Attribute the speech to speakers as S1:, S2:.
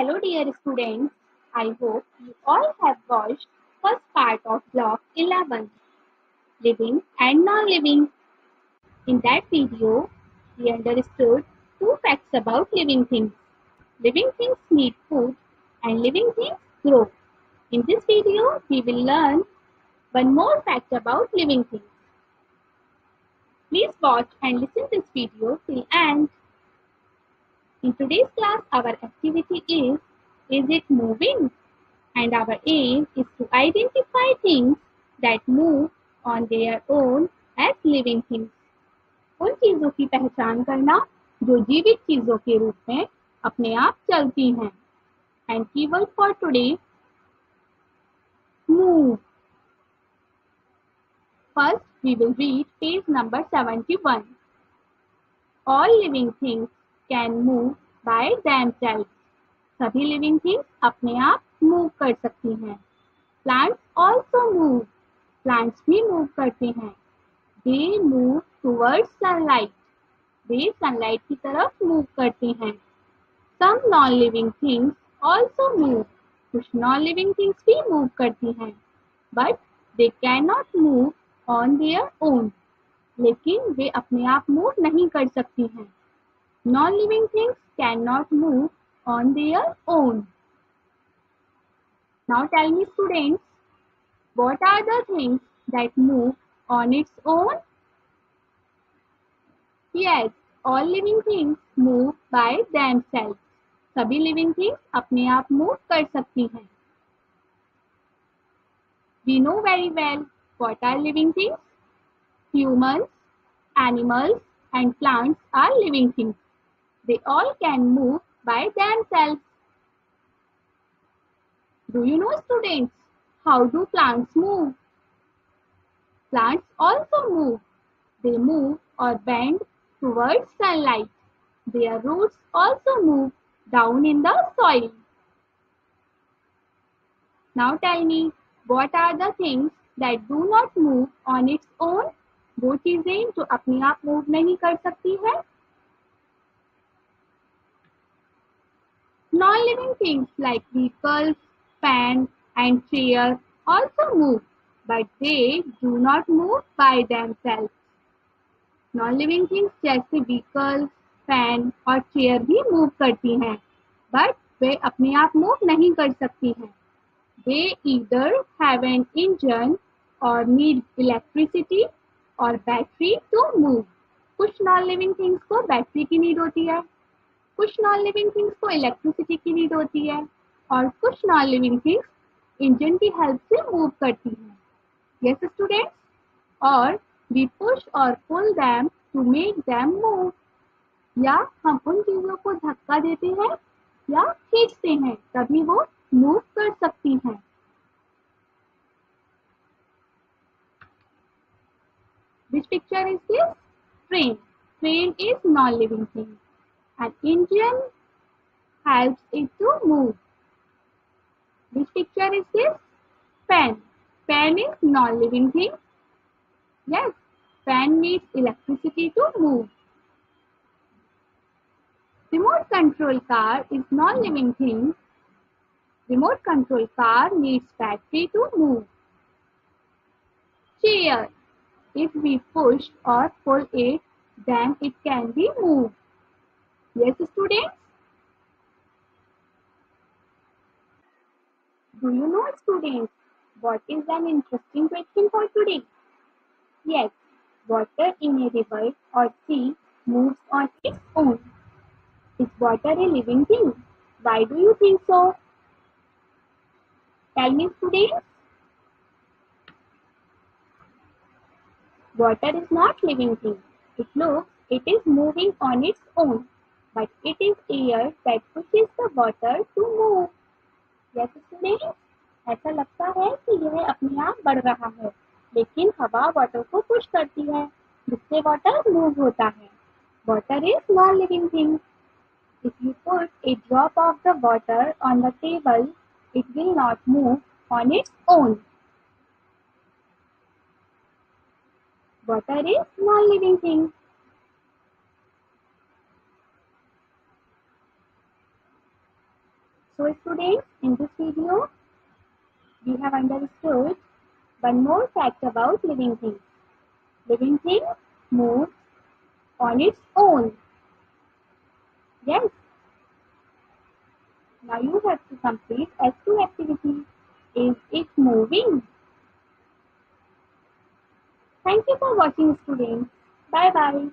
S1: Hello dear students, I hope you all have watched first part of block 11, living and non-living. In that video, we understood two facts about living things. Living things need food and living things grow. In this video, we will learn one more fact about living things. Please watch and listen this video till end. In today's class, our activity is Is it moving? And our aim is to identify things that move on their own as living things. उन चीज़ों की पहचान करना जो जीवित चीज़ों के रूप में अपने आप चलती हैं and keyword for today move First, we will read page number 71. All living things can move by themselves. सभी लिविंग थिंग्स अपने आप मूव कर सकती हैं। प्लांट्स ऑल्सो मूव प्लांट्स भी मूव करते हैं। दे मूव टूवर्ड्स सनलाइट वे सनलाइट की तरफ़ मूव करते हैं। Some non living things also move कुछ नॉन लिविंग थिंग्स भी मूव करती हैं। But they can not move on their own लेकिन वे अपने आप मूव नहीं कर सकती हैं। Non living things can not move on their own. Now tell me students, what are the things that move on its own? Yes, all living things move by themselves. सभी living things अपने आप move कर सकती हैं We know very well what are living things. Humans, animals and plants are living things. They all can move by themselves. Do you know students, how do plants move? Plants also move. They move or bend towards sunlight. Their roots also move down in the soil. Now tell me, what are the things that do not move on its own? वो चीजें जो अपने आप move नहीं कर सकती है Non-living things like vehicles, fan and chair also move, but they do not move by themselves. Non-living things जैसे vehicles, fan और chair भी move करती हैं, but वे अपने आप move नहीं कर सकती हैं. They either have an engine or need electricity or battery to move. कुछ non-living things को बैटरी की नीड होती है कुछ नॉन लिविंग थिंग्स को इलेक्ट्रिसिटी की नीड होती है और कुछ नॉन लिविंग थिंग्स इंजन की हेल्प से मूव करती हैं यस स्टूडेंट्स और वी पुश और pull them to make them move या हम उन चीज़ों को धक्का देते हैं या खींचते हैं, तभी वो मूव कर सकती हैं Which picture is this? Train. Train is non-living thing. An engine helps it to move. This picture is this? pen. Pen is non-living thing. Yes, pen needs electricity to move. Remote control car is non-living thing. Remote control car needs battery to move. Chair. If we push or pull it, then it can be moved. Yes, students? Do you know, students, what is an interesting question for today? Yes, water in a river or sea moves on its own. Is water a living thing? Why do you think so? Tell me, students. Water is not living thing. It looks, it is moving on its own. But it is air that pushes the water to move. Students, ऐसा लगता है कि यह अपने आप बढ़ रहा है लेकिन हवा वाटर को पुश करती है जिससे वाटर मूव होता है। Water is non living thing if you put a drop of the water on the table it will not move on its own water is non living thing So students, in this video, we have understood one more fact about living things. Living things move on its own. Yes. Now you have to complete S2 activity. Is it moving? Thank you for watching students. Bye bye.